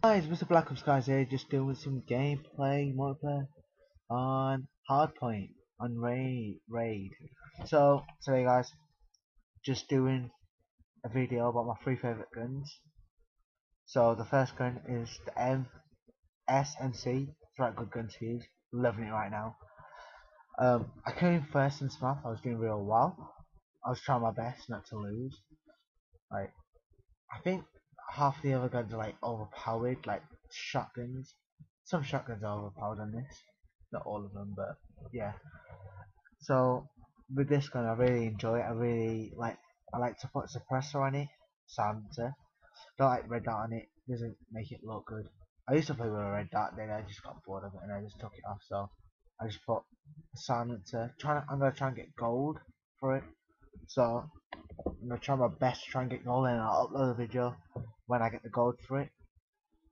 Guys, Mr. Black Ops guys here, just doing some gameplay multiplayer on Hardpoint on Raid. Raid. So today, guys, just doing a video about my three favorite guns. So the first gun is the M S M C. It's right good gun to use. Loving it right now. Um, I came first in Smath. I was doing real well. I was trying my best not to lose. Like, I think half the other guns are like overpowered, like shotguns. Some shotguns are overpowered on this, not all of them, but yeah. So with this gun, I really enjoy it. I really like. I like to put suppressor on it, silencer. Don't like red dot on it. Doesn't make it look good. I used to play with a red dot, then I just got bored of it and I just took it off. So I just put a silencer. Trying, I'm gonna try and get gold for it. So I'm gonna try my best to try and get gold, and I'll upload a video when I get the gold for it,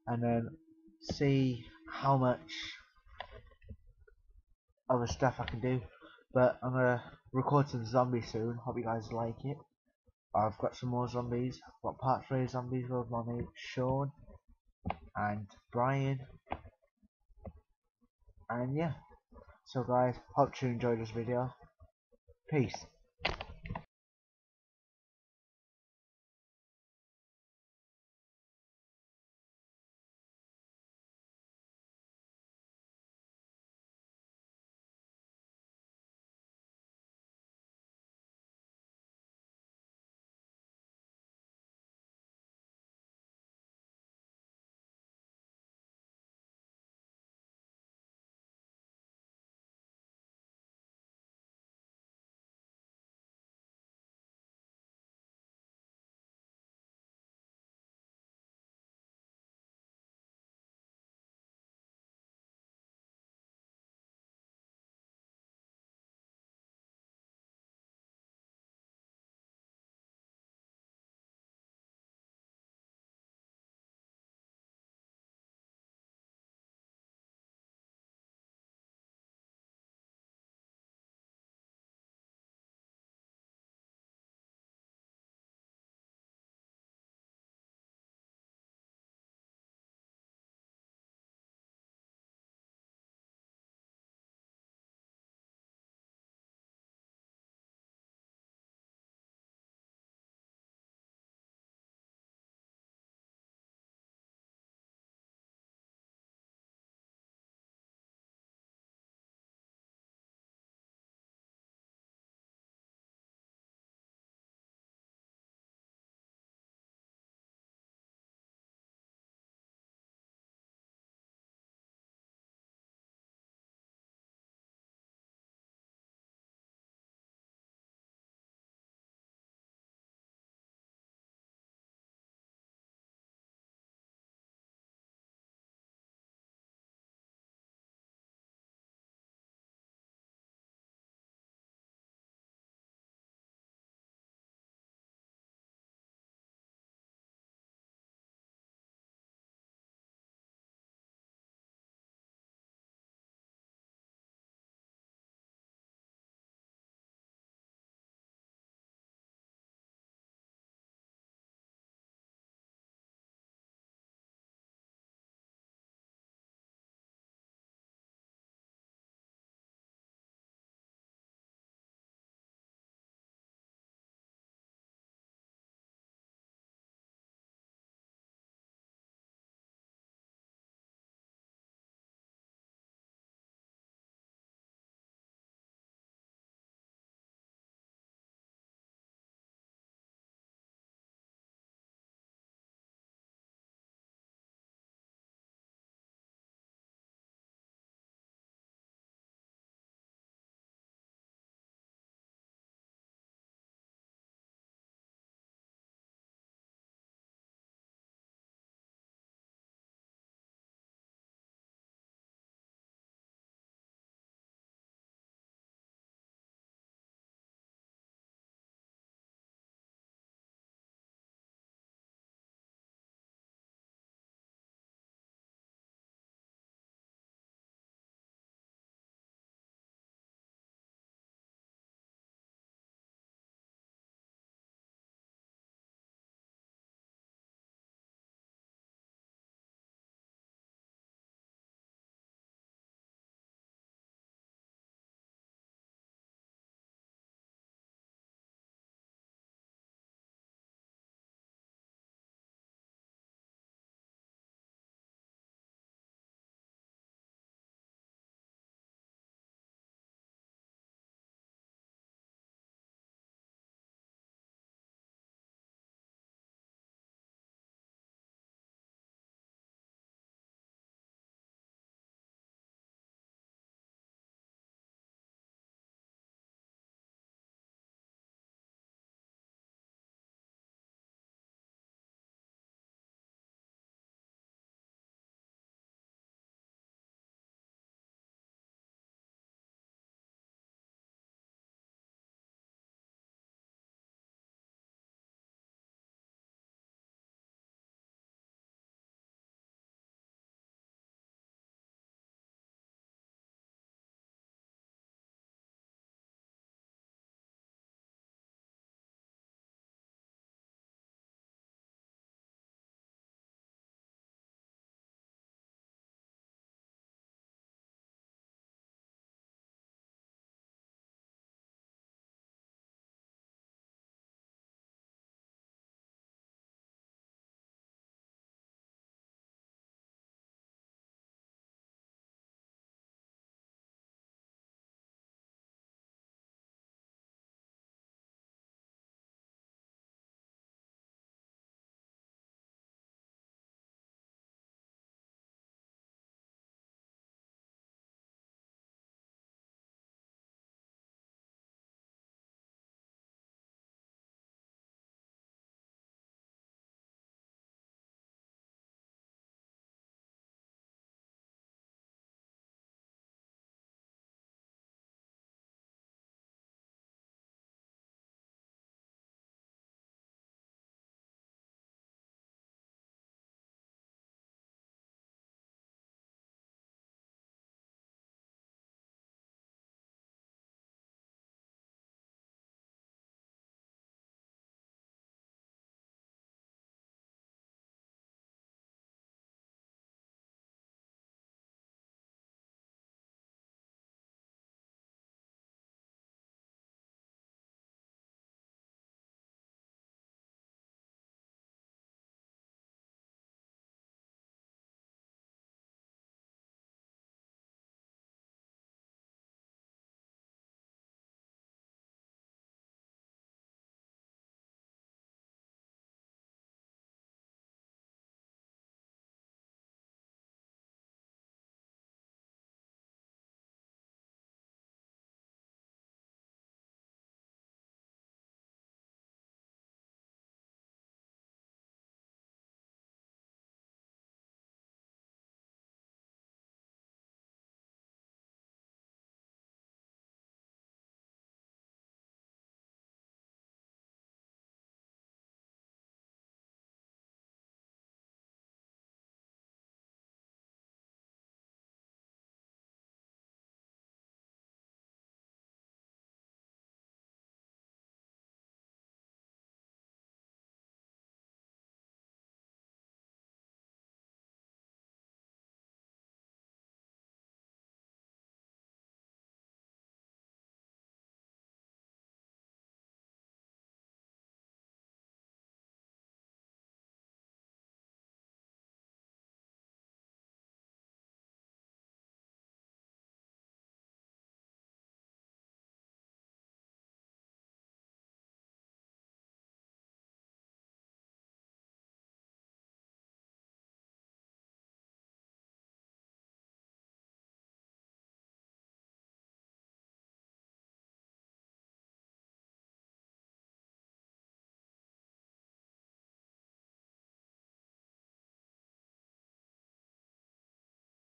and then see how much other stuff I can do. But I'm gonna record some zombies soon. Hope you guys like it. I've got some more zombies. Got part three zombies with my mate Sean and Brian. And yeah. So guys, hope you enjoyed this video. Peace.